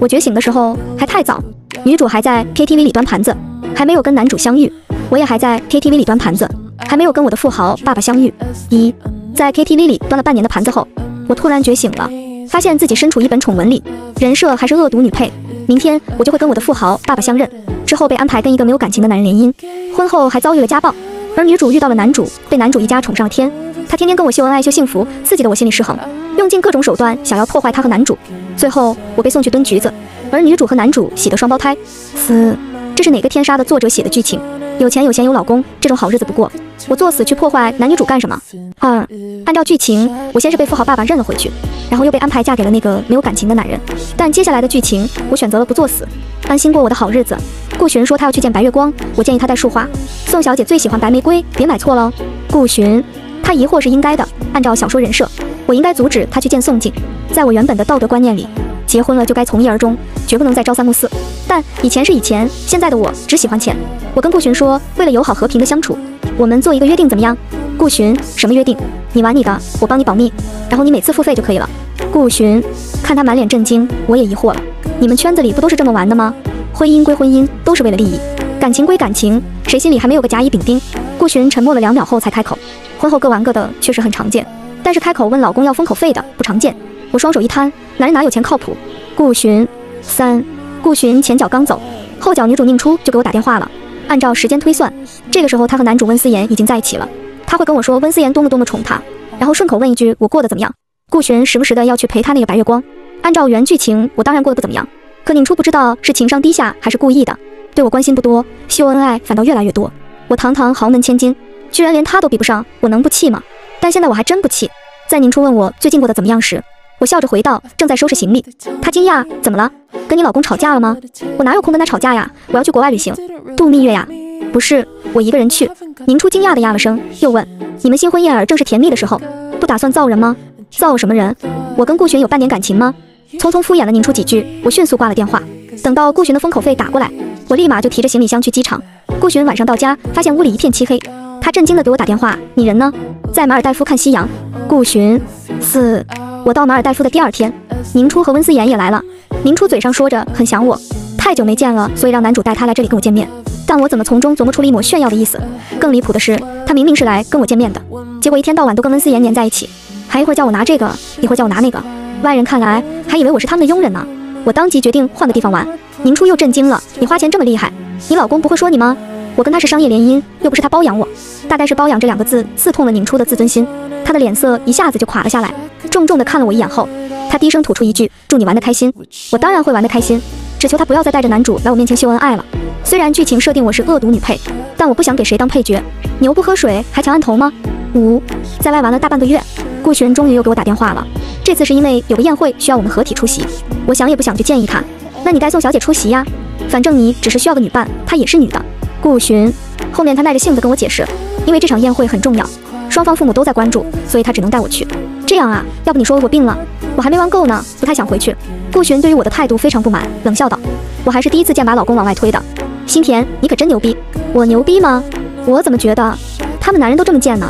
我觉醒的时候还太早，女主还在 KTV 里端盘子，还没有跟男主相遇。我也还在 KTV 里端盘子，还没有跟我的富豪爸爸相遇。一在 KTV 里端了半年的盘子后，我突然觉醒了，发现自己身处一本宠文里，人设还是恶毒女配。明天我就会跟我的富豪爸爸相认，之后被安排跟一个没有感情的男人联姻，婚后还遭遇了家暴。而女主遇到了男主，被男主一家宠上了天。他天天跟我秀恩爱秀幸福，刺激的我心里失衡，用尽各种手段想要破坏他和男主。最后我被送去蹲局子，而女主和男主喜得双胞胎。死，这是哪个天杀的作者写的剧情？有钱有闲有老公，这种好日子不过。我作死去破坏男女主干什么？二，按照剧情，我先是被富豪爸爸认了回去，然后又被安排嫁给了那个没有感情的男人。但接下来的剧情，我选择了不作死，安心过我的好日子。顾寻说他要去见白月光，我建议他带束花。宋小姐最喜欢白玫瑰，别买错了。顾寻，他疑惑是应该的。按照小说人设，我应该阻止他去见宋静。在我原本的道德观念里，结婚了就该从一而终，绝不能再朝三暮四。但以前是以前，现在的我只喜欢钱。我跟顾寻说，为了友好和平的相处。我们做一个约定怎么样？顾寻，什么约定？你玩你的，我帮你保密，然后你每次付费就可以了。顾寻，看他满脸震惊，我也疑惑了。你们圈子里不都是这么玩的吗？婚姻归婚姻，都是为了利益；感情归感情，谁心里还没有个甲乙丙丁？顾寻沉默了两秒后才开口：婚后各玩各的确实很常见，但是开口问老公要封口费的不常见。我双手一摊，男人哪有钱靠谱？顾寻，三，顾寻前脚刚走，后脚女主宁初就给我打电话了。按照时间推算，这个时候他和男主温思言已经在一起了。他会跟我说温思言多么多么宠他，然后顺口问一句我过得怎么样。顾寻时不时的要去陪他那个白月光。按照原剧情，我当然过得不怎么样。可宁初不知道是情商低下还是故意的，对我关心不多，秀恩爱反倒越来越多。我堂堂豪门千金，居然连他都比不上，我能不气吗？但现在我还真不气。在宁初问我最近过得怎么样时，我笑着回道正在收拾行李。他惊讶怎么了？跟你老公吵架了吗？我哪有空跟他吵架呀？我要去国外旅行，度蜜月呀。不是，我一个人去。宁初惊讶的压了声，又问：你们新婚燕尔正是甜蜜的时候，不打算造人吗？造什么人？我跟顾璇有半点感情吗？匆匆敷衍了宁初几句，我迅速挂了电话。等到顾寻的封口费打过来，我立马就提着行李箱去机场。顾寻晚上到家，发现屋里一片漆黑，他震惊的给我打电话：你人呢？在马尔代夫看夕阳。顾寻，四。我到马尔代夫的第二天，宁初和温思言也来了。宁初嘴上说着很想我，太久没见了，所以让男主带她来这里跟我见面。但我怎么从中琢磨出了一抹炫耀的意思？更离谱的是，他明明是来跟我见面的，结果一天到晚都跟温思言黏在一起，还一会儿叫我拿这个，一会儿叫我拿那个。外人看来还以为我是他们的佣人呢。我当即决定换个地方玩。宁初又震惊了，你花钱这么厉害，你老公不会说你吗？我跟他是商业联姻，又不是他包养我。大概是包养这两个字刺痛了宁初的自尊心，他的脸色一下子就垮了下来。重重地看了我一眼后，他低声吐出一句：“祝你玩得开心。”我当然会玩得开心，只求他不要再带着男主来我面前秀恩爱了。虽然剧情设定我是恶毒女配，但我不想给谁当配角。牛不喝水还强按头吗？五，在外玩了大半个月，顾璇终于又给我打电话了。这次是因为有个宴会需要我们合体出席，我想也不想就建议他，那你带宋小姐出席呀，反正你只是需要个女伴，她也是女的。顾寻，后面他耐着性子跟我解释，因为这场宴会很重要，双方父母都在关注，所以他只能带我去。这样啊，要不你说我病了，我还没玩够呢，不太想回去。顾寻对于我的态度非常不满，冷笑道：“我还是第一次见把老公往外推的。”心田，你可真牛逼！我牛逼吗？我怎么觉得他们男人都这么贱呢？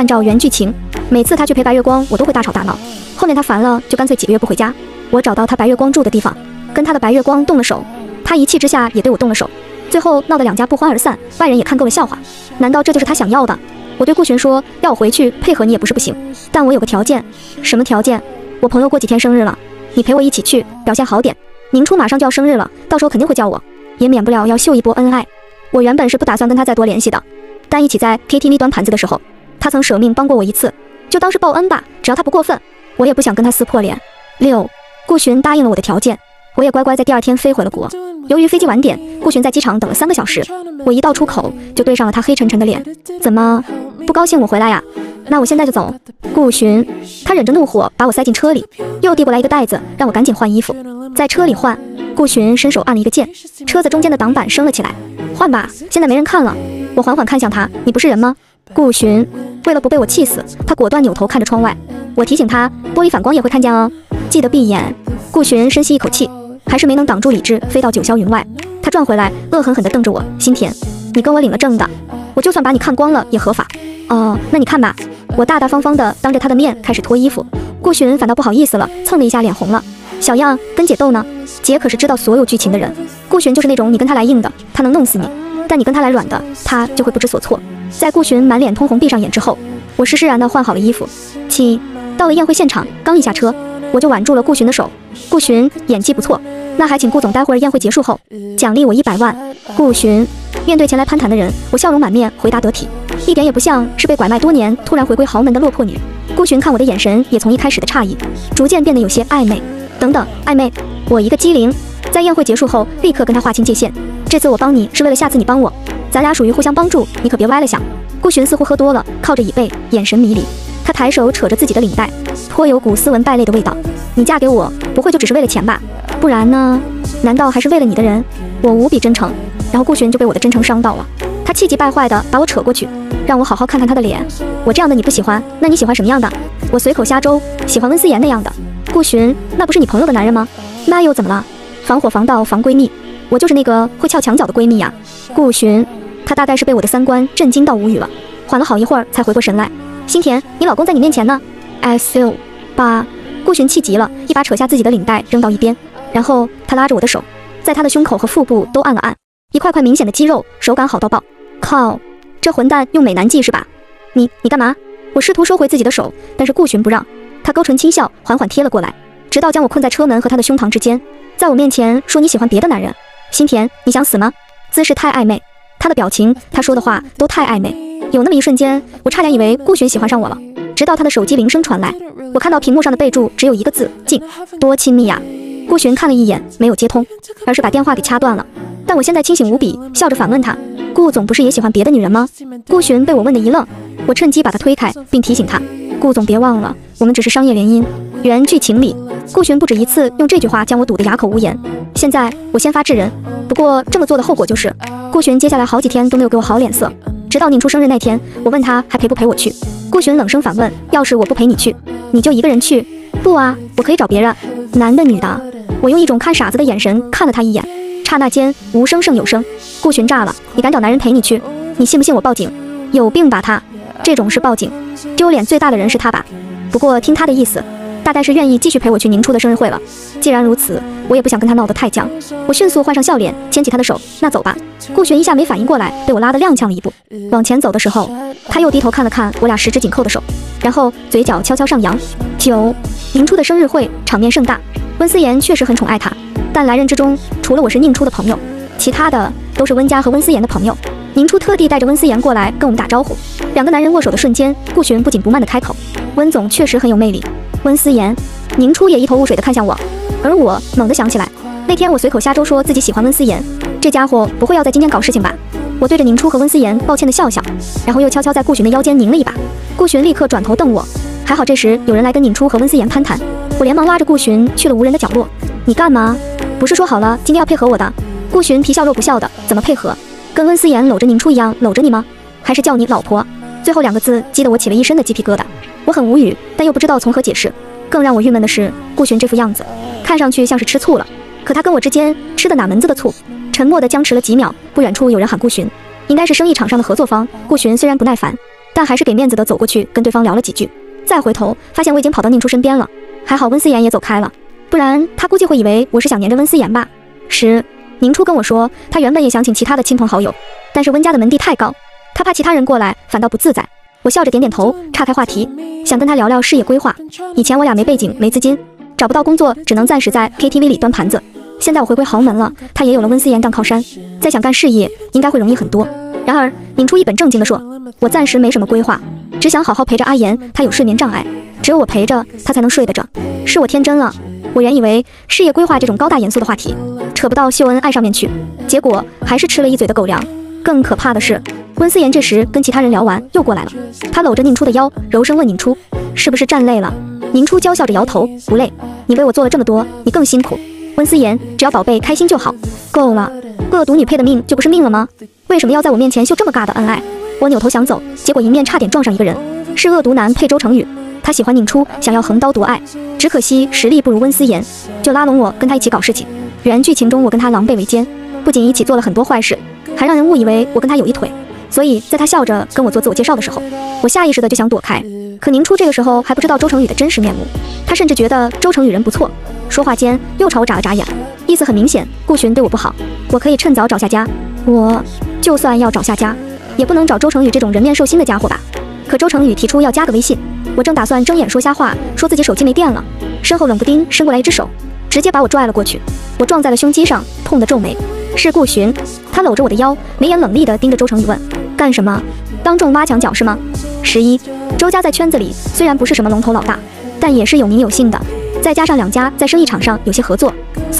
按照原剧情，每次他去陪白月光，我都会大吵大闹。后面他烦了，就干脆几个月不回家。我找到他白月光住的地方，跟他的白月光动了手，他一气之下也对我动了手，最后闹得两家不欢而散，外人也看够了笑话。难道这就是他想要的？我对顾寻说：“要我回去配合你也不是不行，但我有个条件。什么条件？我朋友过几天生日了，你陪我一起去，表现好点。宁初马上就要生日了，到时候肯定会叫我，也免不了要秀一波恩爱。我原本是不打算跟他再多联系的，但一起在 KTV 端盘子的时候，他曾舍命帮过我一次，就当是报恩吧。只要他不过分，我也不想跟他撕破脸。六，顾寻答应了我的条件，我也乖乖在第二天飞回了国。由于飞机晚点，顾寻在机场等了三个小时，我一到出口就对上了他黑沉沉的脸，怎么？不高兴我回来呀？那我现在就走。顾寻，他忍着怒火把我塞进车里，又递过来一个袋子，让我赶紧换衣服，在车里换。顾寻伸手按了一个键，车子中间的挡板升了起来。换吧，现在没人看了。我缓缓看向他，你不是人吗？顾寻，为了不被我气死，他果断扭头看着窗外。我提醒他，玻璃反光也会看见哦，记得闭眼。顾寻深吸一口气，还是没能挡住理智飞到九霄云外。他转回来，恶狠狠地瞪着我，心田，你跟我领了证的。我就算把你看光了也合法哦，那你看吧。我大大方方的当着他的面开始脱衣服，顾寻反倒不好意思了，蹭了一下脸红了。小样，跟姐斗呢？姐可是知道所有剧情的人。顾寻就是那种你跟他来硬的，他能弄死你；但你跟他来软的，他就会不知所措。在顾寻满脸通红闭上眼之后，我施施然的换好了衣服，起到了宴会现场，刚一下车，我就挽住了顾寻的手。顾寻演技不错，那还请顾总待会儿宴会结束后奖励我一百万。顾寻面对前来攀谈的人，我笑容满面，回答得体，一点也不像是被拐卖多年突然回归豪门的落魄女。顾寻看我的眼神也从一开始的诧异，逐渐变得有些暧昧。等等，暧昧？我一个机灵，在宴会结束后立刻跟他划清界限。这次我帮你是为了下次你帮我，咱俩属于互相帮助，你可别歪了想。顾寻似乎喝多了，靠着椅背，眼神迷离。他抬手扯着自己的领带，颇有股斯文败类的味道。你嫁给我不会就只是为了钱吧？不然呢？难道还是为了你的人？我无比真诚，然后顾寻就被我的真诚伤到了。他气急败坏的把我扯过去，让我好好看看他的脸。我这样的你不喜欢，那你喜欢什么样的？我随口瞎诌，喜欢温思言那样的。顾寻，那不是你朋友的男人吗？那又怎么了？防火防盗防闺蜜，我就是那个会撬墙角的闺蜜呀。顾寻，他大概是被我的三观震惊到无语了，缓了好一会儿才回过神来。心田，你老公在你面前呢。S U，爸。顾寻气急了，一把扯下自己的领带扔到一边，然后他拉着我的手，在他的胸口和腹部都按了按，一块块明显的肌肉，手感好到爆。靠，这混蛋用美男计是吧？你你干嘛？我试图收回自己的手，但是顾寻不让。他勾唇轻笑，缓缓贴了过来，直到将我困在车门和他的胸膛之间，在我面前说你喜欢别的男人。心田，你想死吗？姿势太暧昧，他的表情，他说的话都太暧昧。有那么一瞬间，我差点以为顾寻喜欢上我了。直到他的手机铃声传来，我看到屏幕上的备注只有一个字：静。多亲密呀！顾寻看了一眼，没有接通，而是把电话给掐断了。但我现在清醒无比，笑着反问他：顾总不是也喜欢别的女人吗？顾寻被我问的一愣，我趁机把他推开，并提醒他：顾总别忘了，我们只是商业联姻。原剧情里，顾寻不止一次用这句话将我堵得哑口无言。现在我先发制人，不过这么做的后果就是，顾寻接下来好几天都没有给我好脸色。直到宁初生日那天，我问他还陪不陪我去，顾寻冷声反问：要是我不陪你去，你就一个人去？不啊，我可以找别人，男的女的。我用一种看傻子的眼神看了他一眼，刹那间无声胜有声。顾寻炸了，你敢找男人陪你去？你信不信我报警？有病吧他？这种事报警，丢脸最大的人是他吧？不过听他的意思。大概是愿意继续陪我去宁初的生日会了。既然如此，我也不想跟他闹得太僵。我迅速换上笑脸，牵起他的手，那走吧。顾璇一下没反应过来，被我拉得踉跄了一步。往前走的时候，他又低头看了看我俩十指紧扣的手，然后嘴角悄悄上扬。九，宁初的生日会场面盛大，温思言确实很宠爱他，但来人之中除了我是宁初的朋友，其他的都是温家和温思言的朋友。宁初特地带着温思言过来跟我们打招呼。两个男人握手的瞬间，顾寻不紧不慢地开口：“温总确实很有魅力。”温思言，宁初也一头雾水地看向我，而我猛地想起来，那天我随口瞎诌说自己喜欢温思言，这家伙不会要在今天搞事情吧？我对着宁初和温思言抱歉的笑笑，然后又悄悄在顾寻的腰间拧了一把，顾寻立刻转头瞪我，还好这时有人来跟宁初和温思言攀谈，我连忙拉着顾寻去了无人的角落。你干嘛？不是说好了今天要配合我的？顾寻皮笑肉不笑的，怎么配合？跟温思言搂着宁初一样搂着你吗？还是叫你老婆？最后两个字激得我起了一身的鸡皮疙瘩。我很无语，但又不知道从何解释。更让我郁闷的是，顾寻这副样子，看上去像是吃醋了，可他跟我之间吃的哪门子的醋？沉默的僵持了几秒，不远处有人喊顾寻，应该是生意场上的合作方。顾寻虽然不耐烦，但还是给面子的走过去跟对方聊了几句。再回头发现我已经跑到宁初身边了，还好温思言也走开了，不然他估计会以为我是想黏着温思言吧。十，宁初跟我说，他原本也想请其他的亲朋好友，但是温家的门第太高，他怕其他人过来反倒不自在。我笑着点点头，岔开话题，想跟他聊聊事业规划。以前我俩没背景，没资金，找不到工作，只能暂时在 KTV 里端盘子。现在我回归豪门了，他也有了温思言当靠山，再想干事业应该会容易很多。然而，拧出一本正经的说，我暂时没什么规划，只想好好陪着阿言。他有睡眠障碍，只有我陪着他才能睡得着。是我天真了，我原以为事业规划这种高大严肃的话题，扯不到秀恩爱上面去，结果还是吃了一嘴的狗粮。更可怕的是。温思言这时跟其他人聊完，又过来了。他搂着宁初的腰，柔声问宁初：“是不是站累了？”宁初娇笑着摇头：“不累。你为我做了这么多，你更辛苦。”温思言：“只要宝贝开心就好。”够了，恶毒女配的命就不是命了吗？为什么要在我面前秀这么尬的恩爱？我扭头想走，结果迎面差点撞上一个人，是恶毒男配周成宇。他喜欢宁初，想要横刀夺爱，只可惜实力不如温思言，就拉拢我跟他一起搞事情。原剧情中我跟他狼狈为奸，不仅一起做了很多坏事，还让人误以为我跟他有一腿。所以，在他笑着跟我做自我介绍的时候，我下意识的就想躲开。可宁初这个时候还不知道周成宇的真实面目，他甚至觉得周成宇人不错，说话间又朝我眨了眨眼，意思很明显，顾寻对我不好，我可以趁早找下家。我就算要找下家，也不能找周成宇这种人面兽心的家伙吧？可周成宇提出要加个微信，我正打算睁眼说瞎话，说自己手机没电了，身后冷不丁伸过来一只手，直接把我拽了过去，我撞在了胸肌上，痛得皱眉。是顾寻，他搂着我的腰，眉眼冷厉地盯着周成宇问：干什么？当众挖墙脚是吗？十一，周家在圈子里虽然不是什么龙头老大。但也是有名有姓的，再加上两家在生意场上有些合作，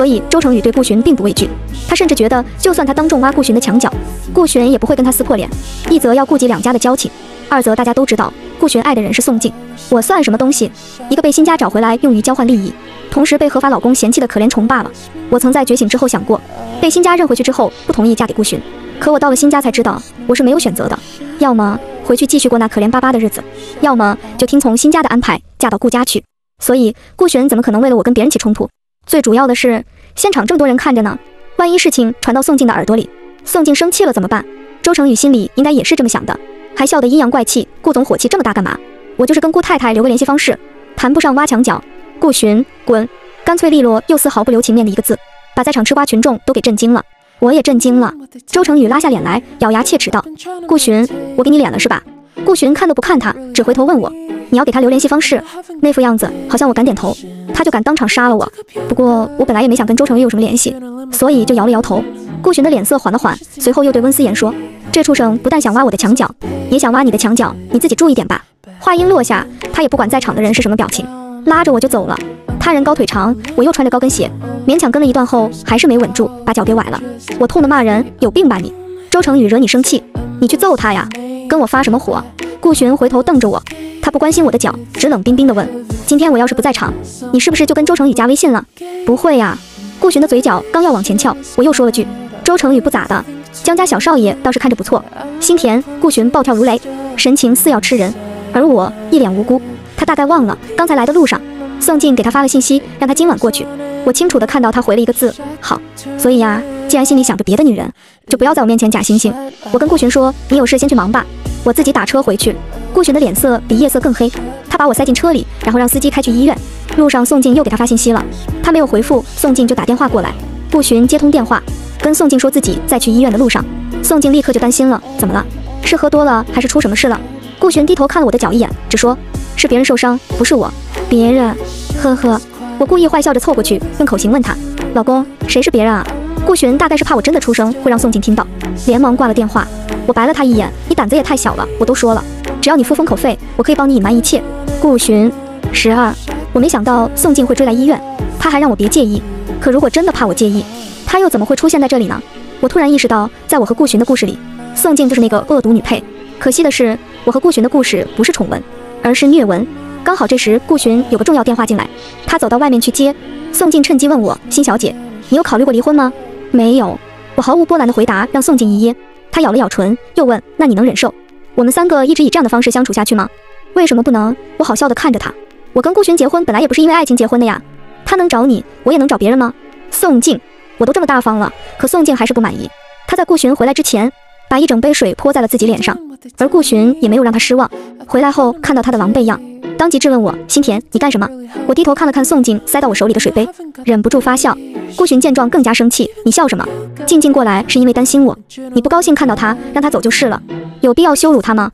所以周成宇对顾寻并不畏惧。他甚至觉得，就算他当众挖顾寻的墙角，顾寻也不会跟他撕破脸。一则要顾及两家的交情，二则大家都知道顾寻爱的人是宋静。我算什么东西？一个被新家找回来用于交换利益，同时被合法老公嫌弃的可怜虫罢了。我曾在觉醒之后想过，被新家认回去之后不同意嫁给顾寻，可我到了新家才知道，我是没有选择的，要么。回去继续过那可怜巴巴的日子，要么就听从新家的安排嫁到顾家去。所以顾寻怎么可能为了我跟别人起冲突？最主要的是现场这么多人看着呢，万一事情传到宋静的耳朵里，宋静生气了怎么办？周成宇心里应该也是这么想的，还笑得阴阳怪气。顾总火气这么大干嘛？我就是跟顾太太留个联系方式，谈不上挖墙脚。顾寻，滚！干脆利落又丝毫不留情面的一个字，把在场吃瓜群众都给震惊了。我也震惊了，周成宇拉下脸来，咬牙切齿道：“顾寻，我给你脸了是吧？”顾寻看都不看他，只回头问我：“你要给他留联系方式？”那副样子，好像我敢点头，他就敢当场杀了我。不过我本来也没想跟周成宇有什么联系，所以就摇了摇头。顾寻的脸色缓了缓，随后又对温思言说：“这畜生不但想挖我的墙角，也想挖你的墙角，你自己注意点吧。”话音落下，他也不管在场的人是什么表情，拉着我就走了。他人高腿长，我又穿着高跟鞋，勉强跟了一段后，还是没稳住，把脚给崴了。我痛得骂人：“有病吧你！周成宇惹你生气，你去揍他呀！跟我发什么火？”顾寻回头瞪着我，他不关心我的脚，只冷冰冰地问：“今天我要是不在场，你是不是就跟周成宇加微信了？”“不会呀。”顾寻的嘴角刚要往前翘，我又说了句：“周成宇不咋的，江家小少爷倒是看着不错，心甜。”顾寻暴跳如雷，神情似要吃人，而我一脸无辜。他大概忘了刚才来的路上。宋静给他发了信息，让他今晚过去。我清楚地看到他回了一个字好。所以呀，既然心里想着别的女人，就不要在我面前假惺惺。我跟顾寻说，你有事先去忙吧，我自己打车回去。顾寻的脸色比夜色更黑，他把我塞进车里，然后让司机开去医院。路上，宋静又给他发信息了，他没有回复，宋静就打电话过来。顾寻接通电话，跟宋静说自己在去医院的路上。宋静立刻就担心了，怎么了？是喝多了还是出什么事了？顾寻低头看了我的脚一眼，只说是别人受伤，不是我。别人，呵呵，我故意坏笑着凑过去，用口型问他：“老公，谁是别人啊？”顾寻大概是怕我真的出声会让宋静听到，连忙挂了电话。我白了他一眼：“你胆子也太小了！我都说了，只要你付封口费，我可以帮你隐瞒一切。”顾寻，十二，我没想到宋静会追来医院，他还让我别介意。可如果真的怕我介意，他又怎么会出现在这里呢？我突然意识到，在我和顾寻的故事里，宋静就是那个恶毒女配。可惜的是，我和顾寻的故事不是宠文，而是虐文。刚好这时，顾寻有个重要电话进来，他走到外面去接。宋静趁机问我：“辛小姐，你有考虑过离婚吗？”“没有。”我毫无波澜的回答让宋静一噎。他咬了咬唇，又问：“那你能忍受我们三个一直以这样的方式相处下去吗？”“为什么不能？”我好笑的看着他。我跟顾寻结婚本来也不是因为爱情结婚的呀。他能找你，我也能找别人吗？宋静，我都这么大方了，可宋静还是不满意。他在顾寻回来之前，把一整杯水泼在了自己脸上，而顾寻也没有让他失望。回来后看到他的狼狈样。当即质问我：“心田，你干什么？”我低头看了看宋静塞到我手里的水杯，忍不住发笑。顾寻见状更加生气：“你笑什么？静静过来是因为担心我，你不高兴看到他，让他走就是了，有必要羞辱他吗？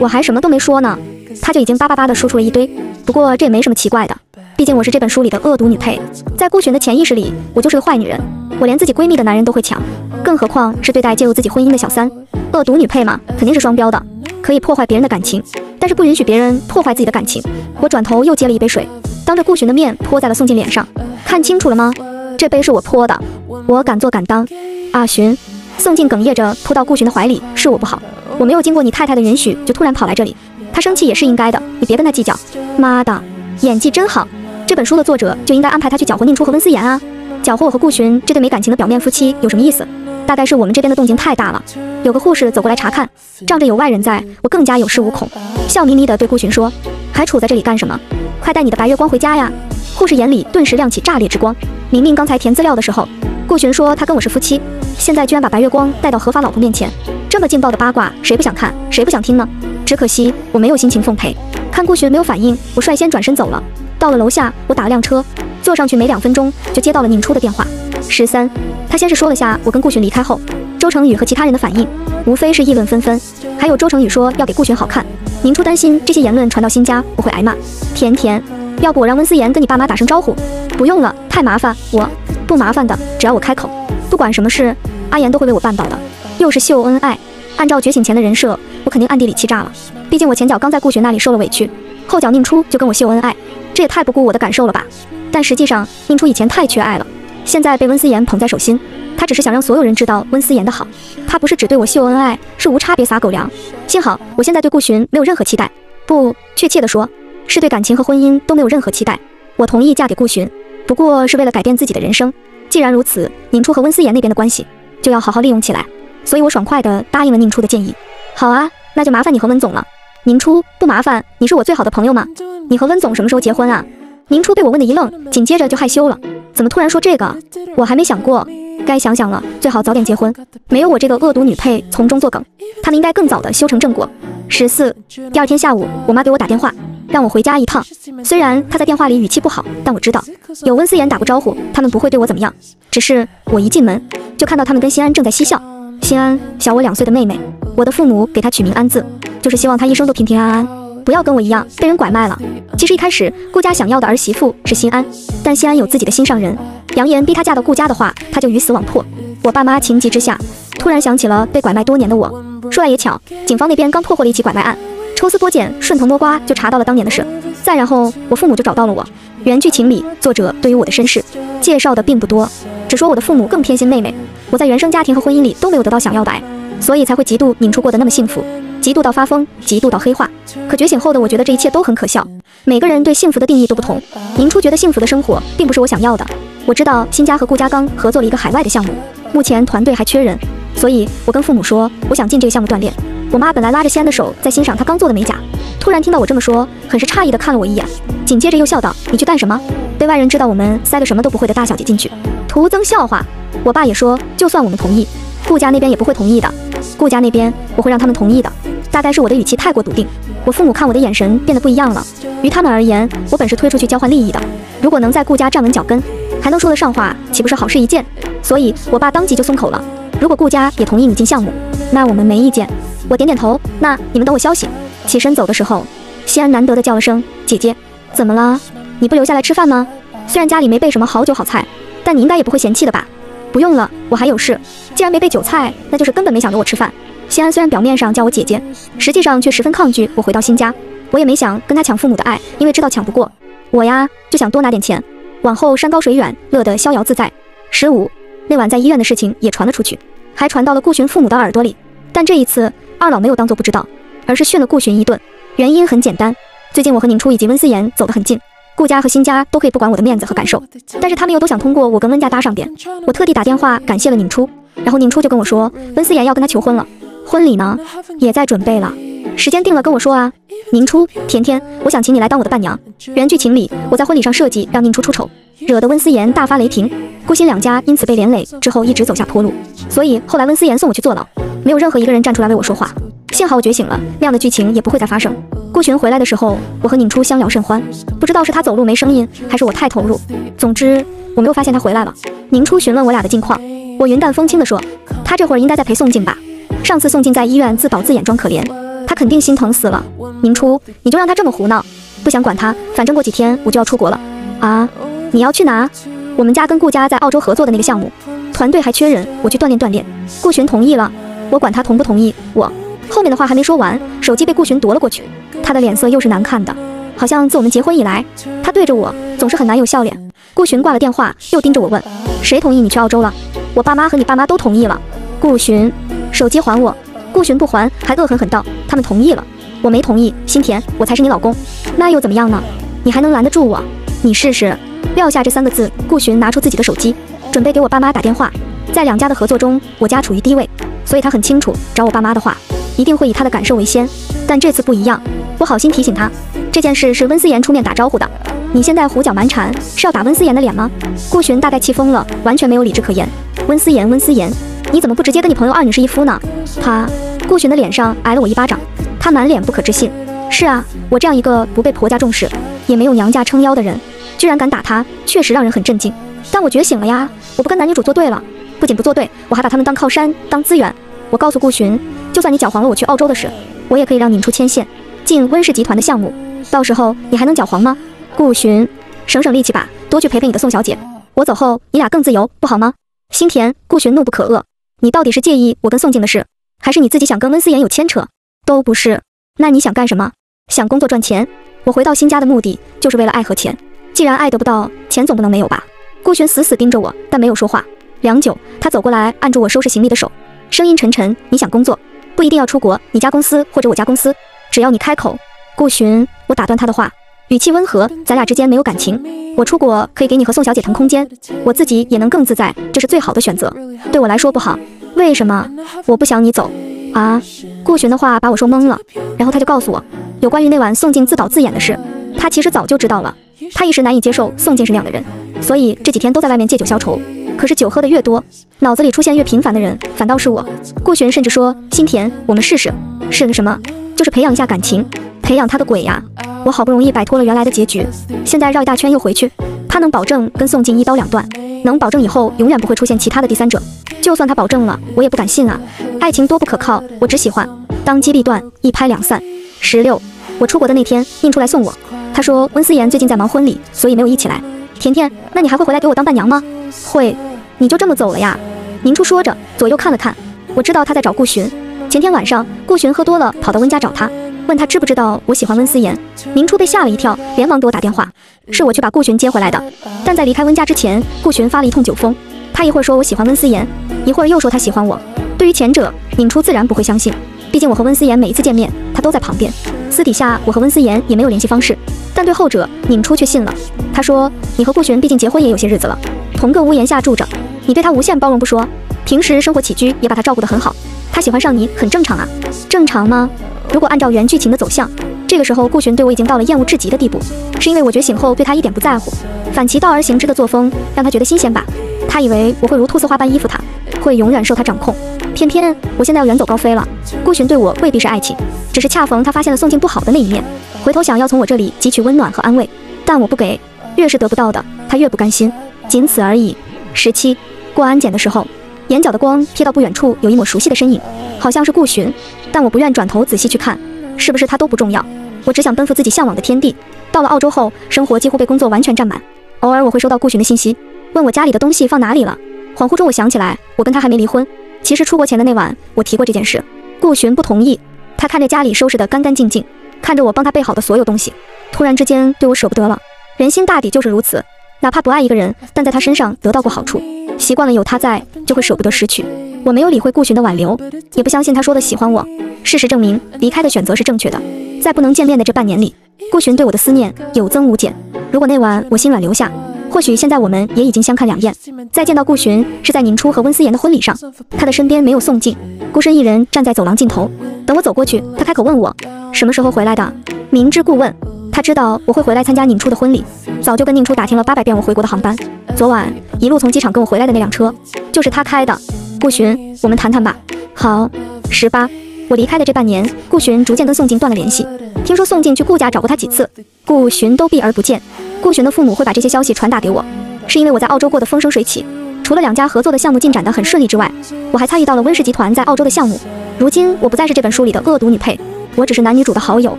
我还什么都没说呢，他就已经叭叭叭的说出了一堆。不过这也没什么奇怪的，毕竟我是这本书里的恶毒女配，在顾寻的潜意识里，我就是个坏女人，我连自己闺蜜的男人都会抢，更何况是对待介入自己婚姻的小三。恶毒女配嘛，肯定是双标的，可以破坏别人的感情。”但是不允许别人破坏自己的感情。我转头又接了一杯水，当着顾寻的面泼在了宋静脸上。看清楚了吗？这杯是我泼的，我敢做敢当。阿寻，宋静哽咽着扑到顾寻的怀里，是我不好，我没有经过你太太的允许就突然跑来这里。他生气也是应该的，你别跟他计较。妈的，演技真好，这本书的作者就应该安排他去搅和宁初和温思言啊，搅和我和顾寻这对没感情的表面夫妻有什么意思？大概是我们这边的动静太大了，有个护士走过来查看，仗着有外人在，我更加有恃无恐，笑眯眯地对顾寻说：“还杵在这里干什么？快带你的白月光回家呀！”护士眼里顿时亮起炸裂之光。明明刚才填资料的时候，顾寻说他跟我是夫妻，现在居然把白月光带到合法老婆面前，这么劲爆的八卦，谁不想看，谁不想听呢？只可惜我没有心情奉陪。看顾寻没有反应，我率先转身走了。到了楼下，我打了辆车，坐上去没两分钟就接到了宁初的电话。十三，他先是说了下我跟顾寻离开后，周成宇和其他人的反应，无非是议论纷纷。还有周成宇说要给顾寻好看，宁初担心这些言论传到新家我会挨骂。甜甜，要不我让温思妍跟你爸妈打声招呼？不用了，太麻烦。我不麻烦的，只要我开口，不管什么事，阿言都会为我办到的。又是秀恩爱，按照觉醒前的人设，我肯定暗地里气炸了。毕竟我前脚刚在顾寻那里受了委屈，后脚宁初就跟我秀恩爱，这也太不顾我的感受了吧？但实际上，宁初以前太缺爱了。现在被温思妍捧在手心，他只是想让所有人知道温思妍的好，他不是只对我秀恩爱，是无差别撒狗粮。幸好我现在对顾寻没有任何期待，不，确切的说，是对感情和婚姻都没有任何期待。我同意嫁给顾寻，不过是为了改变自己的人生。既然如此，宁初和温思妍那边的关系就要好好利用起来，所以我爽快的答应了宁初的建议。好啊，那就麻烦你和温总了。宁初，不麻烦，你是我最好的朋友吗？你和温总什么时候结婚啊？宁初被我问的一愣，紧接着就害羞了。怎么突然说这个？我还没想过，该想想了。最好早点结婚，没有我这个恶毒女配从中作梗，他们应该更早的修成正果。十四，第二天下午，我妈给我打电话，让我回家一趟。虽然她在电话里语气不好，但我知道有温思妍打过招呼，他们不会对我怎么样。只是我一进门就看到他们跟心安正在嬉笑。心安小我两岁的妹妹，我的父母给她取名安字，就是希望她一生都平平安安。不要跟我一样被人拐卖了。其实一开始顾家想要的儿媳妇是心安，但心安有自己的心上人，扬言逼她嫁到顾家的话，她就鱼死网破。我爸妈情急之下，突然想起了被拐卖多年的我。说来也巧，警方那边刚破获了一起拐卖案，抽丝剥茧，顺藤摸瓜就查到了当年的事。再然后，我父母就找到了我。原剧情里，作者对于我的身世介绍的并不多，只说我的父母更偏心妹妹。我在原生家庭和婚姻里都没有得到想要的爱，所以才会嫉妒拧出过得那么幸福。嫉妒到发疯，嫉妒到黑化。可觉醒后的我觉得这一切都很可笑。每个人对幸福的定义都不同。宁初觉得幸福的生活并不是我想要的。我知道新家和顾家刚合作了一个海外的项目，目前团队还缺人，所以我跟父母说我想进这个项目锻炼。我妈本来拉着西安的手在欣赏她刚做的美甲，突然听到我这么说，很是诧异的看了我一眼，紧接着又笑道：“你去干什么？被外人知道我们塞个什么都不会的大小姐进去，徒增笑话。”我爸也说，就算我们同意，顾家那边也不会同意的。顾家那边我会让他们同意的。大概是我的语气太过笃定，我父母看我的眼神变得不一样了。于他们而言，我本是推出去交换利益的，如果能在顾家站稳脚跟，还能说得上话，岂不是好事一件？所以，我爸当即就松口了。如果顾家也同意你进项目，那我们没意见。我点点头。那你们等我消息。起身走的时候，西安难得的叫了声姐姐。怎么了？你不留下来吃饭吗？虽然家里没备什么好酒好菜，但你应该也不会嫌弃的吧？不用了，我还有事。既然没备酒菜，那就是根本没想着我吃饭。西安虽然表面上叫我姐姐，实际上却十分抗拒我回到新家。我也没想跟他抢父母的爱，因为知道抢不过我呀，就想多拿点钱，往后山高水远，乐得逍遥自在。十五那晚在医院的事情也传了出去，还传到了顾寻父母的耳朵里。但这一次二老没有当做不知道，而是训了顾寻一顿。原因很简单，最近我和宁初以及温思妍走得很近，顾家和新家都可以不管我的面子和感受，但是他们又都想通过我跟温家搭上边。我特地打电话感谢了宁初，然后宁初就跟我说温思妍要跟他求婚了。婚礼呢，也在准备了，时间定了跟我说啊。宁初，甜甜，我想请你来当我的伴娘。原剧情里，我在婚礼上设计让宁初出丑，惹得温思妍大发雷霆，顾欣两家因此被连累，之后一直走下坡路。所以后来温思妍送我去坐牢，没有任何一个人站出来为我说话。幸好我觉醒了，那样的剧情也不会再发生。顾寻回来的时候，我和宁初相聊甚欢，不知道是他走路没声音，还是我太投入。总之，我没有发现他回来了。宁初询问我俩的近况，我云淡风轻地说，他这会儿应该在陪宋静吧。上次宋静在医院自导自演装可怜，他肯定心疼死了。明初，你就让他这么胡闹，不想管他，反正过几天我就要出国了。啊，你要去哪？我们家跟顾家在澳洲合作的那个项目，团队还缺人，我去锻炼锻炼。顾寻同意了，我管他同不同意。我后面的话还没说完，手机被顾寻夺了过去，他的脸色又是难看的，好像自我们结婚以来，他对着我总是很难有笑脸。顾寻挂了电话，又盯着我问：谁同意你去澳洲了？我爸妈和你爸妈都同意了。顾寻。手机还我，顾寻不还，还恶狠狠道：“他们同意了，我没同意。心田，我才是你老公，那又怎么样呢？你还能拦得住我？你试试。”撂下这三个字，顾寻拿出自己的手机，准备给我爸妈打电话。在两家的合作中，我家处于低位，所以他很清楚，找我爸妈的话，一定会以他的感受为先。但这次不一样，我好心提醒他，这件事是温思妍出面打招呼的。你现在胡搅蛮缠，是要打温思妍的脸吗？顾寻大概气疯了，完全没有理智可言。温思妍，温思妍。你怎么不直接跟你朋友二女士一夫呢？他顾寻的脸上挨了我一巴掌，他满脸不可置信。是啊，我这样一个不被婆家重视，也没有娘家撑腰的人，居然敢打他，确实让人很震惊。但我觉醒了呀，我不跟男女主作对了，不仅不作对，我还把他们当靠山，当资源。我告诉顾寻，就算你搅黄了我去澳洲的事，我也可以让宁初牵线进温氏集团的项目，到时候你还能搅黄吗？顾寻，省省力气吧，多去陪陪你的宋小姐。我走后，你俩更自由，不好吗？心田，顾寻怒不可遏，你到底是介意我跟宋静的事，还是你自己想跟温思言有牵扯？都不是。那你想干什么？想工作赚钱？我回到新家的目的就是为了爱和钱。既然爱得不到，钱总不能没有吧？顾寻死死盯着我，但没有说话。良久，他走过来，按住我收拾行李的手。声音沉沉，你想工作，不一定要出国，你家公司或者我家公司，只要你开口。顾寻，我打断他的话，语气温和，咱俩之间没有感情。我出国可以给你和宋小姐腾空间，我自己也能更自在，这是最好的选择。对我来说不好，为什么？我不想你走啊！顾寻的话把我说懵了，然后他就告诉我，有关于那晚宋静自导自演的事，他其实早就知道了。他一时难以接受宋静是那样的人，所以这几天都在外面借酒消愁。可是酒喝的越多，脑子里出现越频繁的人，反倒是我。顾璇甚至说：“心田，我们试试，试个什么？就是培养一下感情，培养他个鬼呀！我好不容易摆脱了原来的结局，现在绕一大圈又回去。他能保证跟宋静一刀两断，能保证以后永远不会出现其他的第三者。就算他保证了，我也不敢信啊！爱情多不可靠，我只喜欢当机立断，一拍两散。十六，我出国的那天，宁出来送我，他说温思妍最近在忙婚礼，所以没有一起来。甜甜，那你还会回来给我当伴娘吗？会。”你就这么走了呀？宁初说着，左右看了看。我知道他在找顾寻。前天晚上，顾寻喝多了，跑到温家找他，问他知不知道我喜欢温思言。宁初被吓了一跳，连忙给我打电话，是我去把顾寻接回来的。但在离开温家之前，顾寻发了一通酒疯。他一会儿说我喜欢温思言，一会儿又说他喜欢我。对于前者，宁初自然不会相信，毕竟我和温思言每一次见面，他都在旁边。私底下，我和温思言也没有联系方式。但对后者，宁初却信了。他说：“你和顾寻毕竟结婚也有些日子了，同个屋檐下住着。”你对他无限包容不说，平时生活起居也把他照顾得很好，他喜欢上你很正常啊，正常吗？如果按照原剧情的走向，这个时候顾寻对我已经到了厌恶至极的地步，是因为我觉醒后对他一点不在乎，反其道而行之的作风让他觉得新鲜吧？他以为我会如菟丝花般依附他，会永远受他掌控，偏偏我现在要远走高飞了。顾寻对我未必是爱情，只是恰逢他发现了宋静不好的那一面，回头想要从我这里汲取温暖和安慰，但我不给，越是得不到的，他越不甘心，仅此而已。十七。过安检的时候，眼角的光瞥到不远处有一抹熟悉的身影，好像是顾寻，但我不愿转头仔细去看，是不是他都不重要，我只想奔赴自己向往的天地。到了澳洲后，生活几乎被工作完全占满，偶尔我会收到顾寻的信息，问我家里的东西放哪里了。恍惚中我想起来，我跟他还没离婚。其实出国前的那晚，我提过这件事，顾寻不同意。他看着家里收拾得干干净净，看着我帮他备好的所有东西，突然之间对我舍不得了。人心大抵就是如此，哪怕不爱一个人，但在他身上得到过好处。习惯了有他在，就会舍不得失去。我没有理会顾寻的挽留，也不相信他说的喜欢我。事实证明，离开的选择是正确的。在不能见面的这半年里，顾寻对我的思念有增无减。如果那晚我心软留下，或许现在我们也已经相看两厌。再见到顾寻是在宁初和温思言的婚礼上，他的身边没有宋静，孤身一人站在走廊尽头。等我走过去，他开口问我什么时候回来的。明知故问。他知道我会回来参加宁初的婚礼，早就跟宁初打听了八百遍我回国的航班。昨晚一路从机场跟我回来的那辆车，就是他开的。顾寻，我们谈谈吧。好。十八，我离开的这半年，顾寻逐渐跟宋静断了联系。听说宋静去顾家找过他几次，顾寻都避而不见。顾寻的父母会把这些消息传达给我，是因为我在澳洲过得风生水起。除了两家合作的项目进展得很顺利之外，我还参与到了温氏集团在澳洲的项目。如今我不再是这本书里的恶毒女配，我只是男女主的好友。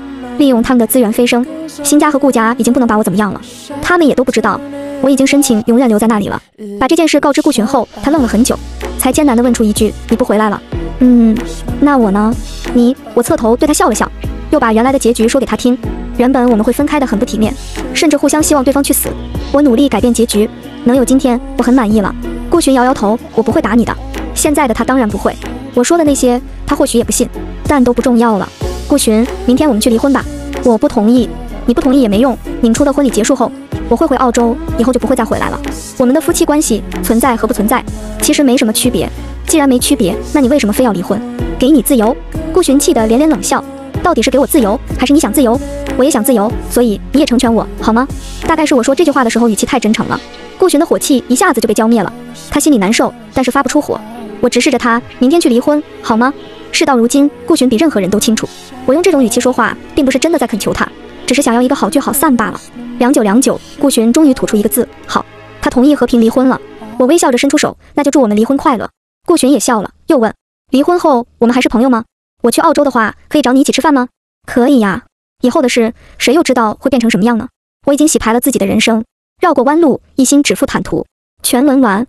利用他们的资源飞升，新家和顾家已经不能把我怎么样了。他们也都不知道，我已经申请永远留在那里了。把这件事告知顾寻后，他愣了很久，才艰难地问出一句：“你不回来了？”嗯，那我呢？你？我侧头对他笑了笑，又把原来的结局说给他听。原本我们会分开的很不体面，甚至互相希望对方去死。我努力改变结局，能有今天，我很满意了。顾寻摇摇头：“我不会打你的。”现在的他当然不会。我说的那些，他或许也不信，但都不重要了。顾寻，明天我们去离婚吧。我不同意，你不同意也没用。宁初的婚礼结束后，我会回澳洲，以后就不会再回来了。我们的夫妻关系存在和不存在，其实没什么区别。既然没区别，那你为什么非要离婚？给你自由。顾寻气得连连冷笑，到底是给我自由，还是你想自由？我也想自由，所以你也成全我好吗？大概是我说这句话的时候语气太真诚了，顾寻的火气一下子就被浇灭了。他心里难受，但是发不出火。我直视着他，明天去离婚好吗？事到如今，顾寻比任何人都清楚。我用这种语气说话，并不是真的在恳求他，只是想要一个好聚好散罢了。良久良久，顾寻终于吐出一个字：好。他同意和平离婚了。我微笑着伸出手，那就祝我们离婚快乐。顾寻也笑了，又问：离婚后我们还是朋友吗？我去澳洲的话，可以找你一起吃饭吗？可以呀。以后的事，谁又知道会变成什么样呢？我已经洗牌了自己的人生，绕过弯路，一心只赴坦途。全文完。